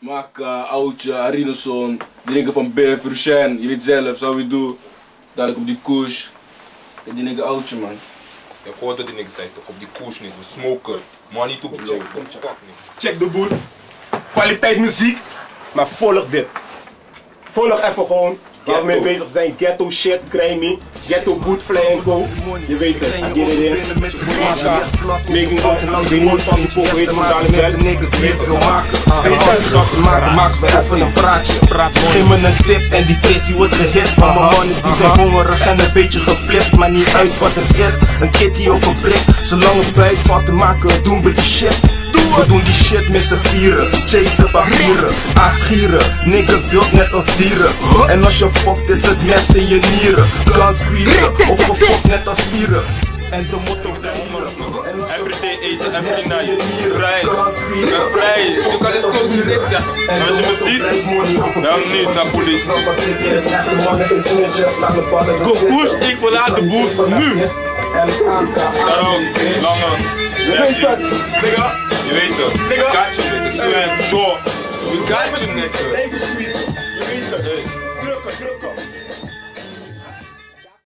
Maka, Oudje, Arinoson, nigga van Beer, Fruchen, jullie het zelf, zou je doen. Dadelijk op die koers. En die nigga Oudje man. Ik hoorde die niggas zei toch op die koers niet, we smoken. Money to check, fuck niet. Check de boel. Kwaliteit muziek. Maar volg dit. Volg even gewoon waar we mee bezig zijn. Ghetto shit, crimey. Ghetto boot, fly and go. Je weet het, I get it in. Maka, making ik weet niet van die pokoe, weet je, maar dadelijk wel. die het wil maken. Grappen maken, maken we even een praatje. Geef me een tip en die pressie wordt gehit. Van mijn mannen die zijn hongerig en een beetje geflipt. Maar niet uit wat het is, een kitty of een prik. Zolang het buiten valt te maken, doen we die shit. We doen die shit met z'n vieren, chasen papieren, aasgieren, nigga wild net als dieren. En als je fokt is het mes in je nieren, kan squeezen, opgefokt net als spieren. En de motto zijn Everyday eten, everyday night. Vrij. Vrij. Je kan eens komen direct zeggen. En als je me ziet, dan niet naar politie. Go koers, ik verlaat de boel nu. Daarom, lange. Je weet het. Nigga, Je weet het. Ik had je mee. Zwem, zo. Ik had je mee. Even squeezen. Je weet het. Drukken, drukken.